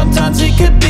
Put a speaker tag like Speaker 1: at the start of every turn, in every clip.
Speaker 1: sometimes it could be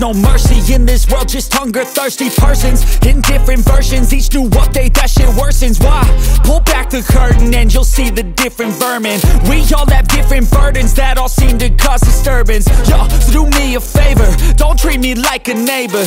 Speaker 1: no mercy in this world, just hunger thirsty persons in different versions. Each new update, that shit worsens. Why? Pull back the curtain and you'll see the different vermin. We all have different burdens that all seem to cause disturbance. Yo, so do me a favor, don't treat me like a neighbor.